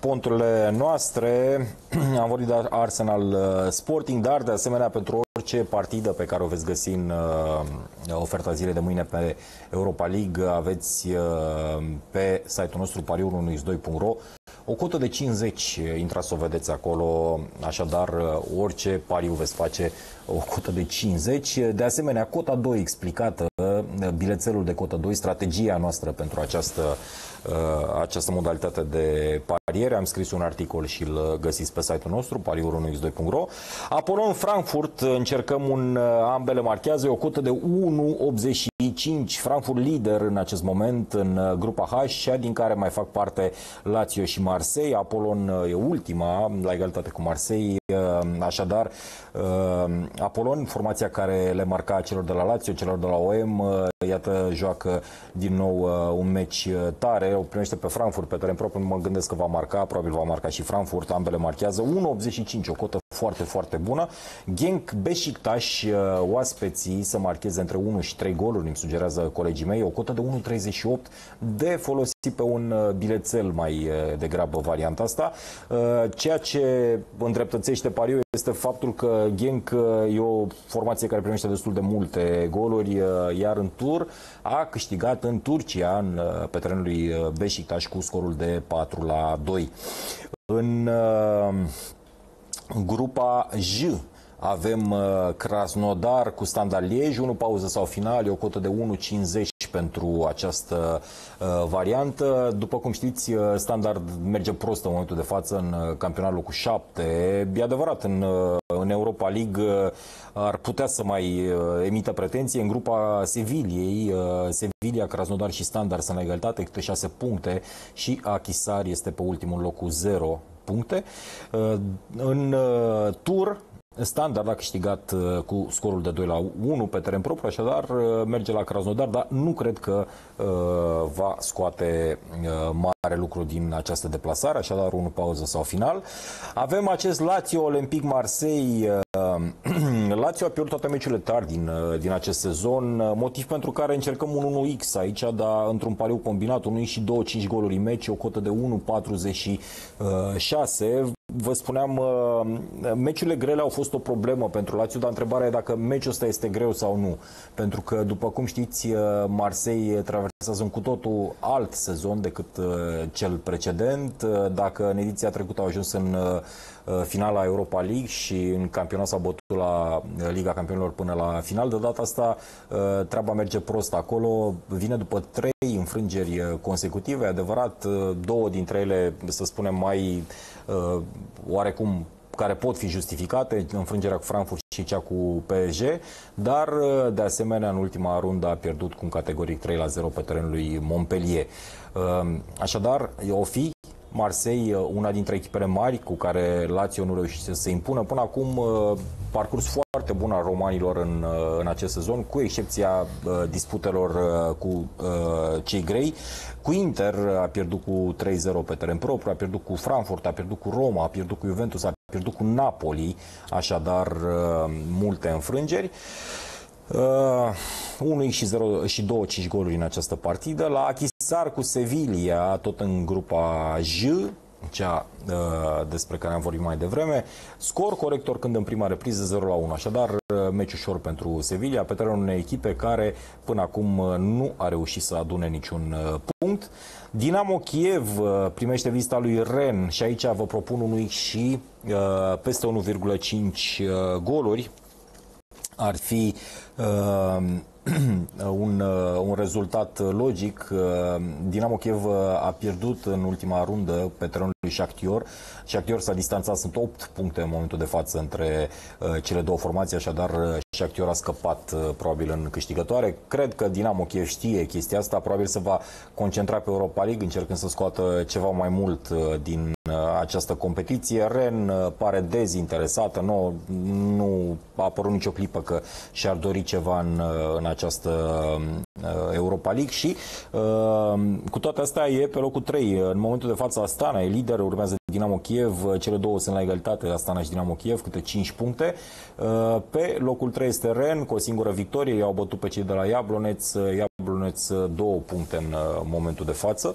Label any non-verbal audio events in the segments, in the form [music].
ponturile noastre. [clears throat] Am vorbit de Arsenal Sporting, dar de asemenea pentru orice partidă pe care o veți găsi în oferta zilei de mâine pe Europa League, aveți pe site-ul nostru pariul1x2.ro o cotă de 50, intrați să o vedeți acolo, așadar orice pariu veți face, o cotă de 50. De asemenea, cota 2 explicată, bilețelul de cotă 2, strategia noastră pentru această, această modalitate de pariere. Am scris un articol și îl găsiți pe site-ul nostru, pariul1x2.ro. Apolon Frankfurt, încercăm un ambele marchează, o cotă de 1,85. Frankfurt lider în acest moment în grupa H, cea din care mai fac parte Lazio și Marseille. Apolon uh, e ultima, la egalitate cu Marseille. Uh, așadar, uh, Apolon, formația care le marca celor de la Lazio, celor de la OM, iată, joacă din nou un meci tare, o primește pe Frankfurt pe teren propriu, mă gândesc că va marca, probabil va marca și Frankfurt, ambele marchează 1.85, o cotă foarte, foarte bună. Genk Beşiktaş, oaspeții să marcheze între 1 și 3 goluri, îmi sugerează colegii mei, o cotă de 1.38 de folosit pe un bilețel mai degrabă varianta asta. Ceea ce îndreptățește pariul este faptul că Genk e o formație care primește destul de multe goluri, iar în tur a câștigat în Turcia, în, pe terenul lui Beşiktaş, cu scorul de 4 la 2. În grupa J avem uh, Krasnodar cu Standard Liege, 1 pauză sau final, e o cotă de 1,50 pentru această uh, variantă. După cum știți, uh, Standard merge prost în momentul de față în uh, campionatul cu 7. E adevărat, în, uh, în Europa League uh, ar putea să mai uh, emită pretenție. În grupa Seviliei, uh, Sevilla, Krasnodar și Standard sunt la egalitate, câte 6 puncte și Achisar este pe ultimul loc cu 0 puncte. Uh, în uh, tur, Standard a câștigat uh, cu scorul de 2 la 1 pe teren propriu, așadar uh, merge la Krasnodar, dar nu cred că uh, va scoate mare lucru din această deplasare, așadar 1 pauză sau final. Avem acest Lazio Olympic Marseille. [clears throat] Lazio a pierdut toate meciurile tari din, din acest sezon, motiv pentru care încercăm un 1x aici, dar într-un pariu combinat, 1x și 2-5 goluri în meci, o cotă de 1,46 vă spuneam, uh, meciurile grele au fost o problemă pentru Lazio, dar întrebarea e dacă meciul ăsta este greu sau nu. Pentru că, după cum știți, uh, Marseille traversează un cu totul alt sezon decât uh, cel precedent. Dacă în ediția trecută au ajuns în finala Europa League și în campionat s-au bătut la Liga Campionilor până la final, de data asta treaba merge prost acolo. Vine după trei înfrângeri consecutive, adevărat, două dintre ele, să spunem, mai Uh, oarecum care pot fi justificate, înfrângerea cu Frankfurt și cea cu PSG, dar uh, de asemenea în ultima rundă a pierdut cu un categoric 3 la 0 pe terenul lui Montpellier. Uh, așadar, o fi Marseille, una dintre echipele mari cu care Lazio nu reușește să se impună. Până acum, parcurs foarte bun al romanilor în, în acest sezon, cu excepția disputelor cu cei grei. Cu Inter a pierdut cu 3-0 pe teren propriu, a pierdut cu Frankfurt, a pierdut cu Roma, a pierdut cu Juventus, a pierdut cu Napoli, așadar uh, multe înfrângeri. Uh, 1 și 0 și 2 5 goluri în această partidă. La Achisar cu Sevilla, tot în grupa J, cea uh, despre care am vorbit mai devreme. Scor corector când în prima repriză 0 la 1. Așadar, uh, meci ușor pentru Sevilla, pe terenul unei echipe care până acum uh, nu a reușit să adune niciun uh, punct. Dinamo Kiev uh, primește vizita lui Ren și aici vă propun unui și uh, peste 1,5 uh, goluri. Ar fi uh, [clears throat] un, uh, un rezultat logic. Uh, Dinamo Kiev a pierdut în ultima rundă pe terenul lui Shakhtar. Shakhtar s-a distanțat, sunt 8 puncte în momentul de față între uh, cele două formații, așadar Shakhtar a scăpat probabil în câștigătoare. Cred că Dinamo Kiev știe chestia asta, probabil se va concentra pe Europa League, încercând să scoată ceva mai mult din această competiție. Ren pare dezinteresată, nu, nu a apărut nicio clipă că și-ar dori ceva în, în această uh, Europa League și uh, cu toate astea e pe locul 3. În momentul de față Astana e lider, urmează Dinamo Kiev, cele două sunt la egalitate, Astana și Dinamo Kiev, câte 5 puncte. Pe locul 3 este Ren, cu o singură victorie, i-au bătut pe cei de la Iabloneț, Iabloneț două puncte în momentul de față.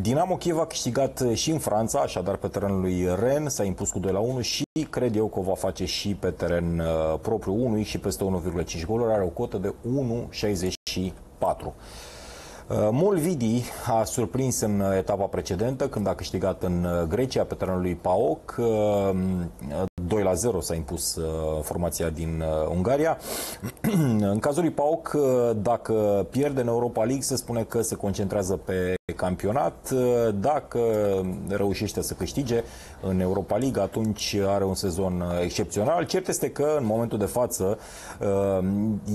Dinamo Kiev a câștigat și în Franța, așadar pe terenul lui Ren, s-a impus cu 2 la 1 și cred eu că o va face și pe teren propriu 1 și peste 1,5 goluri, are o cotă de 1,64. Uh, Molvidi a surprins în etapa precedentă când a câștigat în uh, Grecia pe terenul lui PAOK. 2 uh, la 0 s-a impus formația din Ungaria. [clears throat] În cazul lui PAOK, dacă pierde în Europa League, se spune că se concentrează pe campionat. Dacă reușește să câștige în Europa League, atunci are un sezon excepțional. Cert este că în momentul de față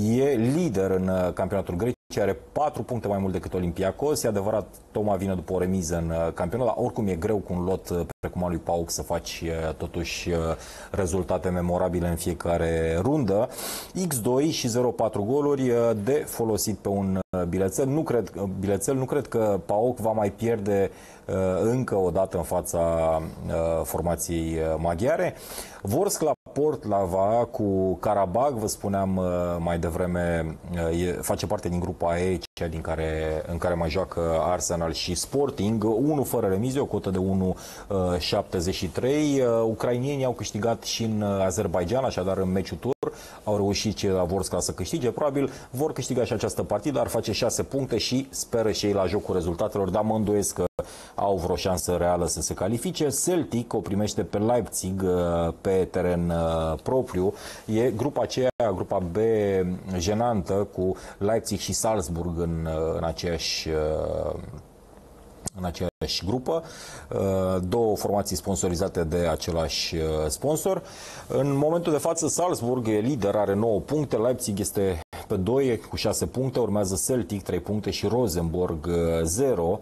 e lider în campionatul grec ce are 4 puncte mai mult decât Olympiacos. E adevărat, Toma vine după o remiză în uh, campionat, dar oricum e greu cu un lot uh, precum al lui Pauk să faci uh, totuși rezultate memorabile în fiecare rundă. X2 și 0-4 goluri de folosit pe un bilețel. Nu cred, bilețel, nu cred că Pauk va mai pierde încă o dată în fața formației maghiare. Vorsk la Port Lava cu Karabag, vă spuneam uh, mai devreme, uh, e, face parte din grupa E, cea din care, în care mai joacă Arsenal și Sporting, unul fără remize, o cotă de 1,73. Uh, ucrainienii au câștigat și în Azerbaijan, așadar în meciul tur, au reușit cei la Vorskla să câștige, probabil vor câștiga și această partidă, ar face 6 puncte și speră și ei la jocul rezultatelor, dar mă îndoiesc că au vreo șansă reală să se califice. Celtic o primește pe Leipzig pe teren propriu. E grupa aceea, grupa B jenantă cu Leipzig și Salzburg în, în aceeași în aceeași grupă, două formații sponsorizate de același sponsor. În momentul de față, Salzburg e lider, are 9 puncte, Leipzig este pe 2 cu 6 puncte, urmează Celtic 3 puncte și Rosenborg 0.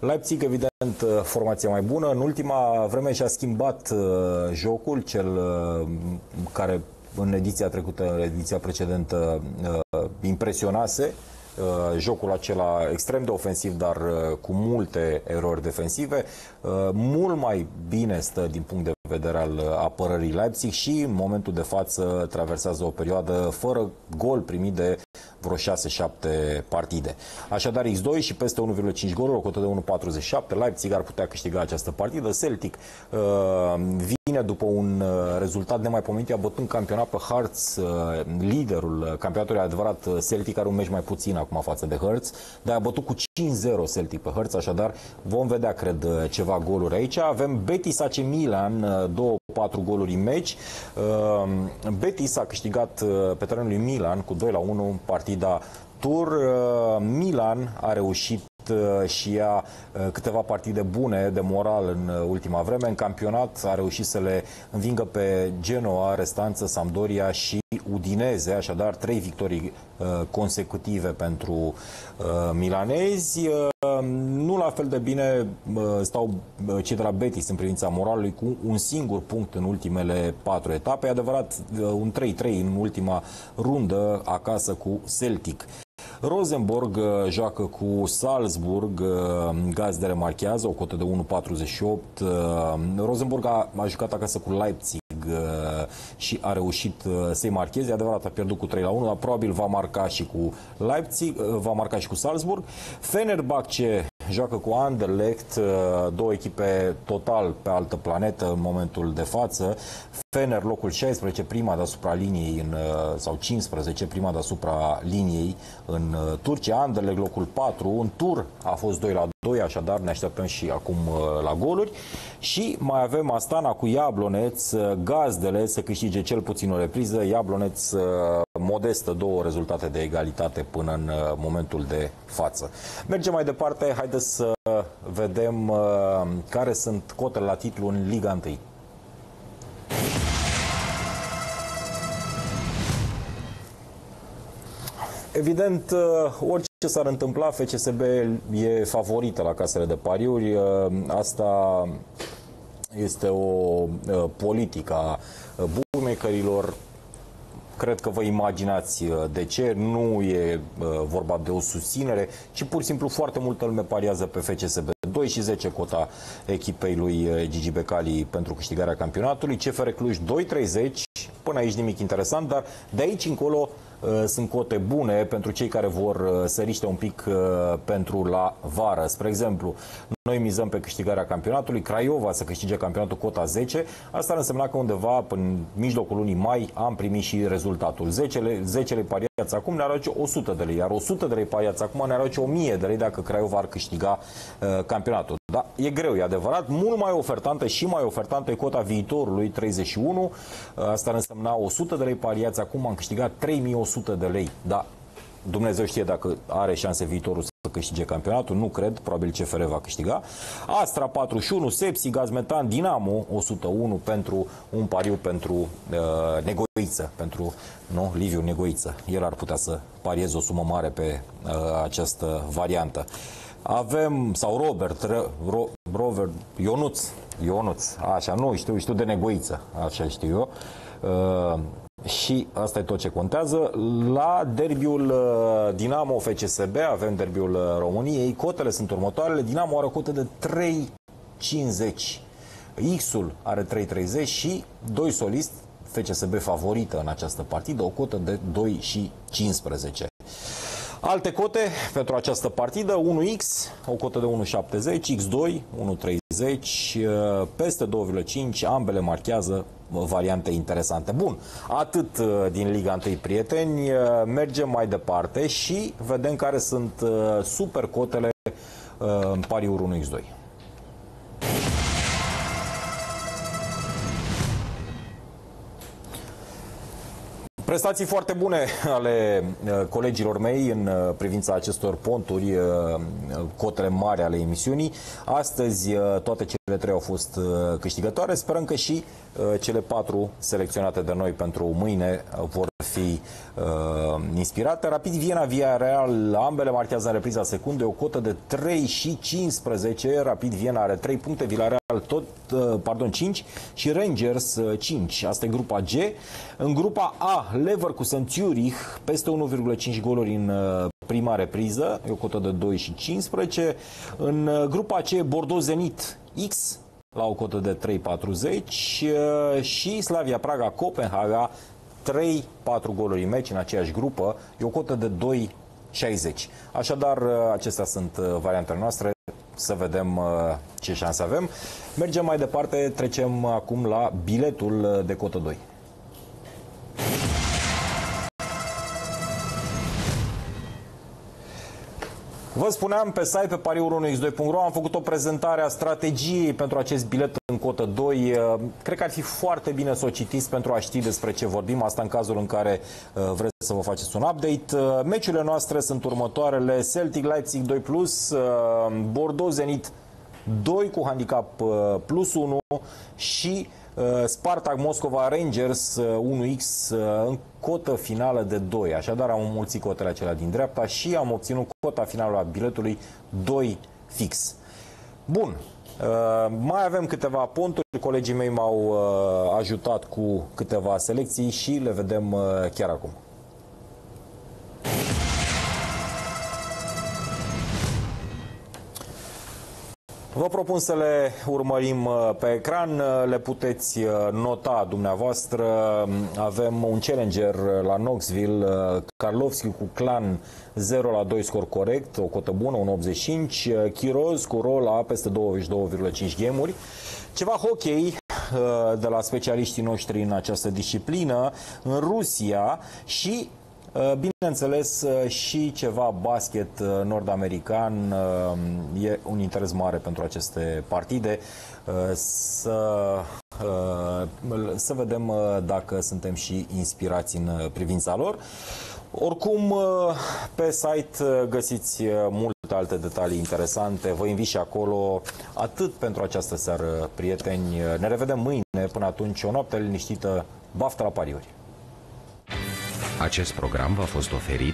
Leipzig, evident, uh, formația mai bună. În ultima vreme și-a schimbat uh, jocul, cel uh, care în ediția trecută, ediția precedentă, impresionase jocul acela extrem de ofensiv, dar cu multe erori defensive, mult mai bine stă din punct de vedere al apărării Leipzig și în momentul de față traversează o perioadă fără gol primit de vreo 6-7 partide. Așadar, X2 și peste 1,5 goluri, o cotă de 1,47. Leipzig ar putea câștiga această partidă. Celtic uh, vine după un uh, rezultat nemaipomenit, a bătut în campionat pe Hearts, uh, liderul campionatului adevărat. Uh, Celtic are un meci mai puțin acum față de Hearts, dar a bătut cu 5-0 Celtic pe Hearts, așadar vom vedea, cred, uh, ceva goluri aici. Avem Betis AC Milan, uh, două 4 goluri în meci. Ehm, Betis a câștigat uh, pe terenul lui Milan cu 2 la 1 partida tur. Ehm, Milan a reușit uh, și ea uh, câteva partide bune de moral în ultima vreme. În campionat a reușit să le învingă pe Genoa, Restanță, Sampdoria și Udineze, așadar trei victorii consecutive pentru milanezi. Nu la fel de bine stau cei de la Betis în privința moralului cu un singur punct în ultimele patru etape. E adevărat, un 3-3 în ultima rundă acasă cu Celtic. Rosenborg uh, joacă cu Salzburg, uh, gazdele marchează, o cotă de 1,48. Uh, Rosenborg a, a jucat acasă cu Leipzig și a reușit să-i marcheze. Adevărat, a pierdut cu 3 la 1, dar probabil va marca și cu Leipzig, va marca și cu Salzburg. Fenerbahce joacă cu Anderlecht, două echipe total pe altă planetă în momentul de față. Fener locul 16, prima deasupra liniei în, sau 15, prima deasupra liniei în uh, Turcia, Anderlecht locul 4, un tur a fost 2 la 2, așadar ne așteptăm și acum uh, la goluri și mai avem Astana cu Iabloneț, uh, gazdele să câștige cel puțin o repriză, Iabloneț modestă, două rezultate de egalitate până în momentul de față. Mergem mai departe, haideți să vedem care sunt cotele la titlu în Liga 1. Evident, uh, orice s-ar întâmpla, FCSB e favorită la casele de pariuri. Uh, asta este o uh, politică a bookmakerilor. Cred că vă imaginați de ce. Nu e vorba de o susținere, ci pur și simplu foarte multă lume pariază pe FCSB. 2 și 10 cota echipei lui Gigi Becali pentru câștigarea campionatului. CFR Cluj 2,30, până aici nimic interesant, dar de aici încolo Uh, sunt cote bune pentru cei care vor uh, să riște un pic uh, pentru la vară. Spre exemplu, noi mizăm pe câștigarea campionatului, Craiova să câștige campionatul cota 10. Asta ar însemna că undeva până în mijlocul lunii mai am primit și rezultatul. 10 10 lei pariați acum ne aduce 100 de lei, iar 100 de lei pariați acum ne aduce 1000 de lei dacă Craiova ar câștiga uh, campionatul. Da, e greu, e adevărat. Mult mai ofertantă și mai ofertantă e cota viitorului 31. Asta ar însemna 100 de lei pariați acum am câștigat 3100 de lei. Da, Dumnezeu știe dacă are șanse viitorul să câștige campionatul, nu cred, probabil CFR va câștiga. Astra 41, Sepsi, Gazmetan, Dinamo 101 pentru un pariu pentru uh, Negoiță, pentru nu, Liviu Negoiță. El ar putea să parieze o sumă mare pe uh, această variantă. Avem, sau Robert, Ro, Robert, Ionuț, Ionuț, așa, nu știu, știu de Negoiță, așa știu eu. Uh, și asta e tot ce contează. La derbiul uh, Dinamo FCSB avem derbiul uh, României. Cotele sunt următoarele. Dinamo are o cotă de 3,50. X-ul are 3,30 și doi solisti FCSB favorită în această partidă, o cotă de 2 și 15. Alte cote pentru această partidă, 1x, o cotă de 1,70, x2, 1,30, peste 2,5, ambele marchează variante interesante. Bun, atât uh, din Liga 1 prieteni, uh, mergem mai departe și vedem care sunt uh, super cotele în pariuri 1x2. Prestații foarte bune ale uh, colegilor mei în uh, privința acestor ponturi, uh, cotele mari ale emisiunii. Astăzi toate cele trei au fost câștigătoare. Sperăm că și cele patru selecționate de noi pentru mâine vor fi uh, inspirate. Rapid Viena, Via Real, ambele marchează în repriza secunde, o cotă de 3 și 15. Rapid Viena are 3 puncte, Villarreal tot, uh, pardon, 5 și Rangers uh, 5. Asta e grupa G. În grupa A, Leverkusen Zurich, peste 1,5 goluri în uh, prima repriză, e o cotă de 2 și 15. În uh, grupa C, Bordeaux Zenit X, la o cotă de 3,40 uh, și Slavia Praga Copenhaga 3-4 goluri în meci în aceeași grupă, e o cotă de 2,60. Așadar, uh, acestea sunt uh, variantele noastre. Să vedem uh, ce șanse avem. Mergem mai departe, trecem acum la biletul de cotă 2. Vă spuneam pe site, pe pariuri1x2.ro, am făcut o prezentare a strategiei pentru acest bilet în cotă 2. Uh, cred că ar fi foarte bine să o citiți pentru a ști despre ce vorbim, asta în cazul în care uh, vreți să vă faceți un update. Uh, meciurile noastre sunt următoarele. Celtic Leipzig 2+, plus, Bordeaux Zenit 2 cu handicap plus 1 și Uh, Spartak Moscova Rangers 1x uh, uh, în cotă finală de 2. Așadar am mulțit cotele acelea din dreapta și am obținut cota finală a biletului 2 fix. Bun, mai avem câteva ponturi, colegii mei m-au ajutat cu câteva selecții și le vedem chiar acum. Vă propun să le urmărim uh, pe ecran, uh, le puteți uh, nota dumneavoastră. Avem un challenger la Knoxville, Karlovski cu Clan 0 la 2 scor corect, o cotă bună, 1.85, Chiroz cu rola peste 22,5 gemuri. Ceva hockey de la specialiștii noștri în această disciplină în Rusia și Uh, bineînțeles, uh, și ceva basket uh, nord-american e un interes mare pentru aceste partide. Să, să vedem dacă suntem și inspirați în privința lor. Oricum, pe site găsiți multe alte detalii interesante. Vă invit și acolo. Atât pentru această seară, prieteni. Ne revedem mâine. Până atunci, o noapte liniștită. Baftă la pariuri! Acest program v-a fost oferit